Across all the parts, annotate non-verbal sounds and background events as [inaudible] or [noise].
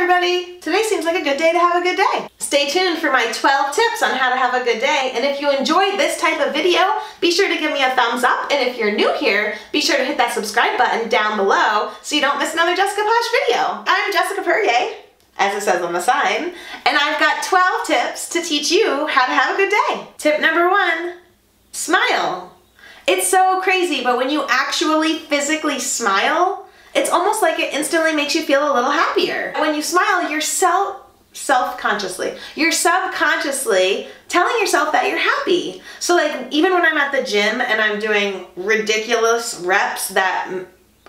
everybody! Today seems like a good day to have a good day. Stay tuned for my 12 tips on how to have a good day, and if you enjoyed this type of video, be sure to give me a thumbs up, and if you're new here, be sure to hit that subscribe button down below so you don't miss another Jessica Posh video. I'm Jessica Puryear, as it says on the sign, and I've got 12 tips to teach you how to have a good day. Tip number one, smile. It's so crazy, but when you actually physically smile, it's almost like it instantly makes you feel a little happier. When you smile, you're self self-consciously. You're subconsciously telling yourself that you're happy. So like even when I'm at the gym and I'm doing ridiculous reps that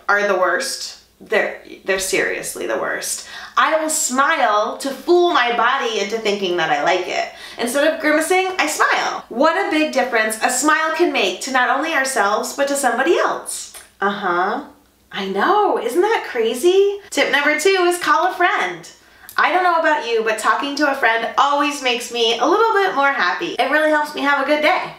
are the worst, they're they're seriously the worst. I will smile to fool my body into thinking that I like it. Instead of grimacing, I smile. What a big difference a smile can make to not only ourselves but to somebody else. Uh-huh. I know, isn't that crazy? Tip number two is call a friend. I don't know about you, but talking to a friend always makes me a little bit more happy. It really helps me have a good day.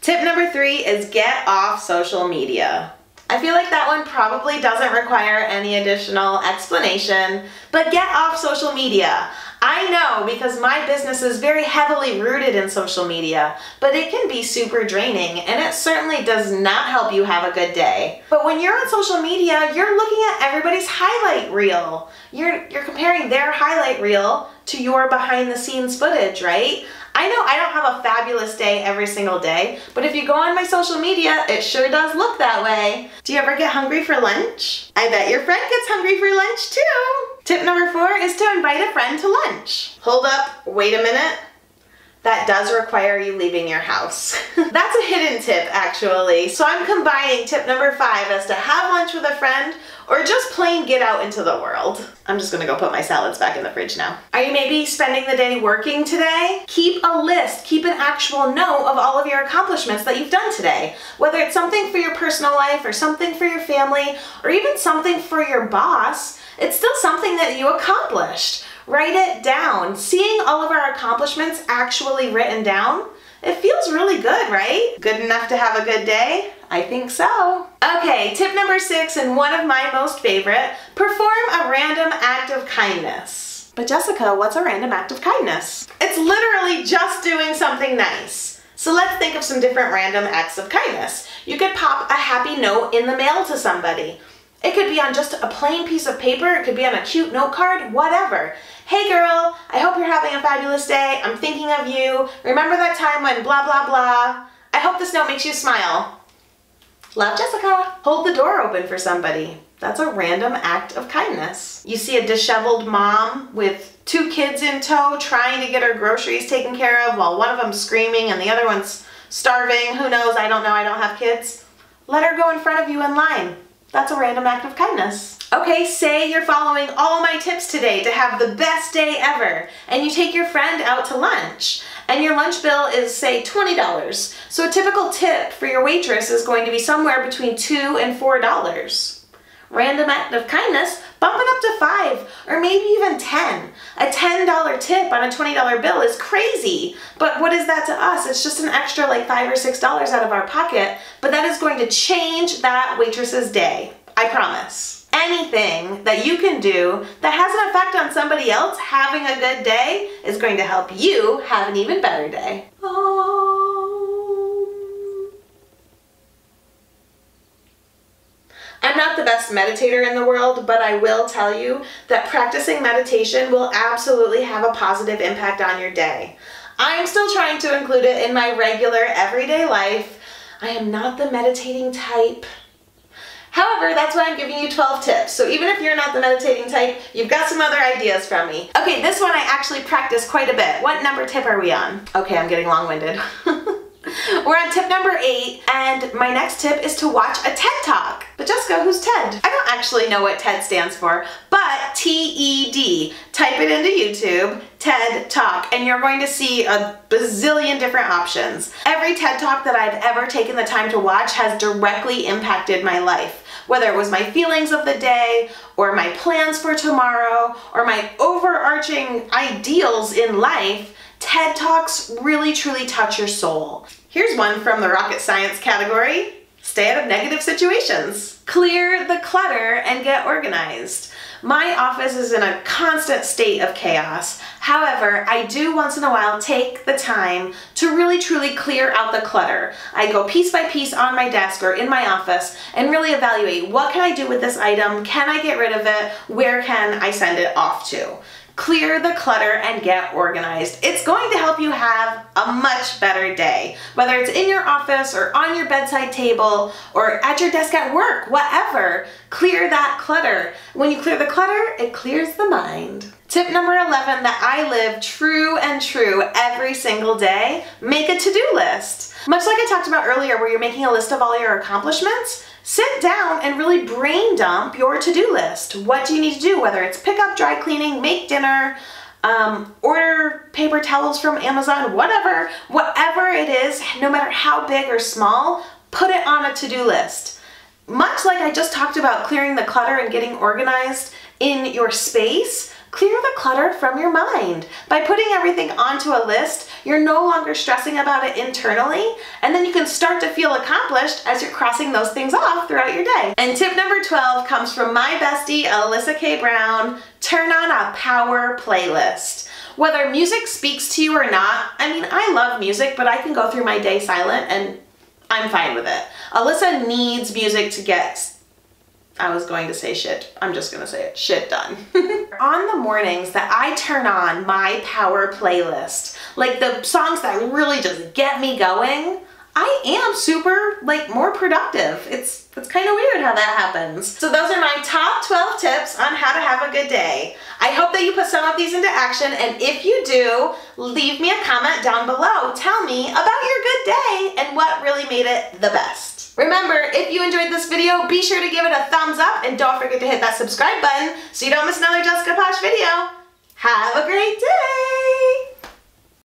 Tip number three is get off social media. I feel like that one probably doesn't require any additional explanation, but get off social media. I know because my business is very heavily rooted in social media, but it can be super draining and it certainly does not help you have a good day. But when you're on social media, you're looking at everybody's highlight reel. You're, you're comparing their highlight reel to your behind the scenes footage, right? I know I don't have a fabulous day every single day, but if you go on my social media, it sure does look that way. Do you ever get hungry for lunch? I bet your friend gets hungry for lunch too. Tip number four is to invite a friend to lunch. Hold up, wait a minute that does require you leaving your house. [laughs] That's a hidden tip actually. So I'm combining tip number five as to have lunch with a friend or just plain get out into the world. I'm just gonna go put my salads back in the fridge now. Are you maybe spending the day working today? Keep a list, keep an actual note of all of your accomplishments that you've done today. Whether it's something for your personal life or something for your family or even something for your boss, it's still something that you accomplished. Write it down. Seeing all of our accomplishments actually written down, it feels really good, right? Good enough to have a good day? I think so. Okay, tip number six, and one of my most favorite, perform a random act of kindness. But Jessica, what's a random act of kindness? It's literally just doing something nice. So let's think of some different random acts of kindness. You could pop a happy note in the mail to somebody. It could be on just a plain piece of paper, it could be on a cute note card, whatever. Hey girl, I hope you're having a fabulous day. I'm thinking of you. Remember that time when blah blah blah. I hope this note makes you smile. Love Jessica. Hold the door open for somebody. That's a random act of kindness. You see a disheveled mom with two kids in tow trying to get her groceries taken care of while one of them's screaming and the other one's starving. Who knows? I don't know. I don't have kids. Let her go in front of you in line. That's a random act of kindness. Okay, say you're following all my tips today to have the best day ever, and you take your friend out to lunch, and your lunch bill is, say, $20. So a typical tip for your waitress is going to be somewhere between 2 and $4 random act of kindness, bump it up to five or maybe even 10. A $10 tip on a $20 bill is crazy, but what is that to us? It's just an extra like five or $6 out of our pocket, but that is going to change that waitress's day. I promise. Anything that you can do that has an effect on somebody else having a good day is going to help you have an even better day. I'm not the best meditator in the world, but I will tell you that practicing meditation will absolutely have a positive impact on your day. I am still trying to include it in my regular everyday life. I am not the meditating type. That's why I'm giving you 12 tips. So even if you're not the meditating type, you've got some other ideas from me. Okay, this one I actually practice quite a bit. What number tip are we on? Okay, I'm getting long-winded. [laughs] We're on tip number eight, and my next tip is to watch a TED Talk. But Jessica, who's TED? I don't actually know what TED stands for, but T-E-D. Type it into YouTube, TED Talk, and you're going to see a bazillion different options. Every TED Talk that I've ever taken the time to watch has directly impacted my life whether it was my feelings of the day, or my plans for tomorrow, or my overarching ideals in life, TED Talks really truly touch your soul. Here's one from the rocket science category. stay out of negative situations. Clear the clutter and get organized. My office is in a constant state of chaos. However, I do once in a while take the time to really truly clear out the clutter. I go piece by piece on my desk or in my office and really evaluate what can I do with this item? Can I get rid of it? Where can I send it off to? Clear the clutter and get organized. It's going to help you have a much better day, whether it's in your office or on your bedside table or at your desk at work, whatever. Clear that clutter. When you clear the clutter, it clears the mind. Tip number 11 that I live true and true every single day, make a to-do list. Much like I talked about earlier where you're making a list of all your accomplishments, sit down and really brain dump your to-do list. What do you need to do? Whether it's pick up dry cleaning, make dinner, um, order paper towels from Amazon, whatever, whatever it is, no matter how big or small, put it on a to-do list. Much like I just talked about clearing the clutter and getting organized in your space, Clear the clutter from your mind. By putting everything onto a list, you're no longer stressing about it internally, and then you can start to feel accomplished as you're crossing those things off throughout your day. And tip number 12 comes from my bestie, Alyssa K. Brown, turn on a power playlist. Whether music speaks to you or not, I mean, I love music, but I can go through my day silent and I'm fine with it. Alyssa needs music to get I was going to say shit. I'm just gonna say it. Shit done. [laughs] on the mornings that I turn on my power playlist, like the songs that really just get me going, I am super like more productive. It's it's kind of weird how that happens. So those are my top 12 tips on how to have a good day. I hope that you put some of these into action and if you do, leave me a comment down below. Tell me about your good day and what really made it the best. Remember, if you enjoyed this video, be sure to give it a thumbs up and don't forget to hit that subscribe button so you don't miss another Jessica Posh video. Have a great day!